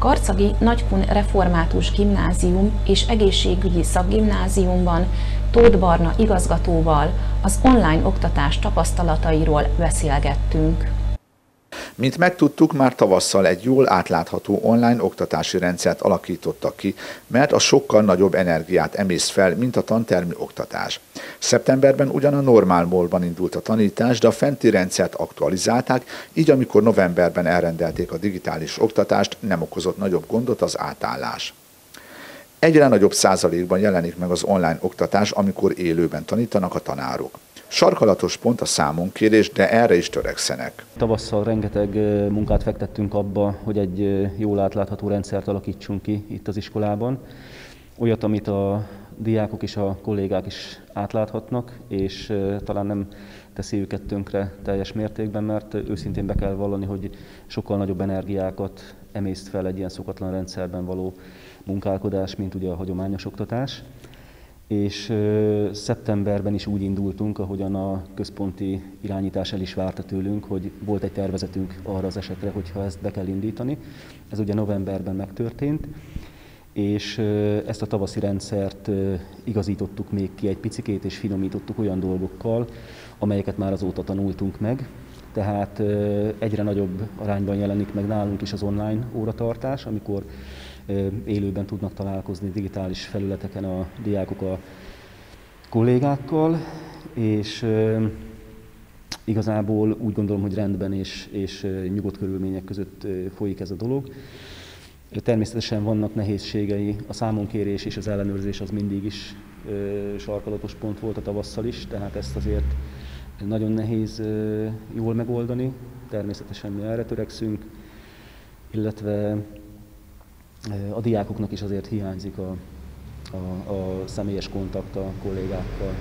Karcagi Nagykun Református Gimnázium és Egészségügyi Szakgimnáziumban Tóth Barna igazgatóval az online oktatás tapasztalatairól beszélgettünk. Mint megtudtuk, már tavasszal egy jól átlátható online oktatási rendszert alakítottak ki, mert a sokkal nagyobb energiát emészt fel, mint a tantermi oktatás. Szeptemberben ugyan a normál módban indult a tanítás, de a fenti rendszert aktualizálták, így amikor novemberben elrendelték a digitális oktatást, nem okozott nagyobb gondot az átállás. Egyre nagyobb százalékban jelenik meg az online oktatás, amikor élőben tanítanak a tanárok. Sarkalatos pont a számonkérés, de erre is törekszenek. Tavasszal rengeteg munkát fektettünk abba, hogy egy jól átlátható rendszert alakítsunk ki itt az iskolában. Olyat, amit a diákok és a kollégák is átláthatnak, és talán nem teszi őket tönkre teljes mértékben, mert őszintén be kell vallani, hogy sokkal nagyobb energiákat emészt fel egy ilyen szokatlan rendszerben való munkálkodás, mint ugye a hagyományos oktatás és szeptemberben is úgy indultunk, ahogyan a központi irányítás el is várta tőlünk, hogy volt egy tervezetünk arra az esetre, hogyha ezt be kell indítani. Ez ugye novemberben megtörtént, és ezt a tavaszi rendszert igazítottuk még ki egy picikét, és finomítottuk olyan dolgokkal, amelyeket már azóta tanultunk meg. Tehát egyre nagyobb arányban jelenik meg nálunk is az online óratartás, amikor élőben tudnak találkozni digitális felületeken a diákok a kollégákkal, és igazából úgy gondolom, hogy rendben és, és nyugodt körülmények között folyik ez a dolog. Természetesen vannak nehézségei, a számonkérés és az ellenőrzés az mindig is sarkalatos pont volt a tavasszal is, tehát ezt azért nagyon nehéz jól megoldani, természetesen mi erre törekszünk, illetve a diákoknak is azért hiányzik a, a, a személyes kontakt a kollégákkal.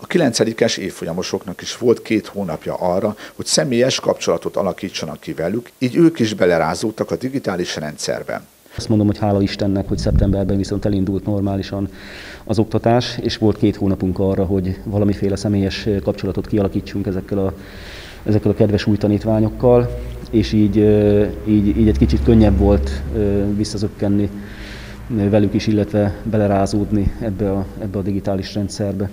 A kilencedikes évfolyamosoknak is volt két hónapja arra, hogy személyes kapcsolatot alakítsanak ki velük, így ők is belerázódtak a digitális rendszerbe. Azt mondom, hogy hála Istennek, hogy szeptemberben viszont elindult normálisan az oktatás, és volt két hónapunk arra, hogy valamiféle személyes kapcsolatot kialakítsunk ezekkel a, ezekkel a kedves új tanítványokkal és így, így, így egy kicsit könnyebb volt visszazökkenni velük is, illetve belerázódni ebbe a, ebbe a digitális rendszerbe.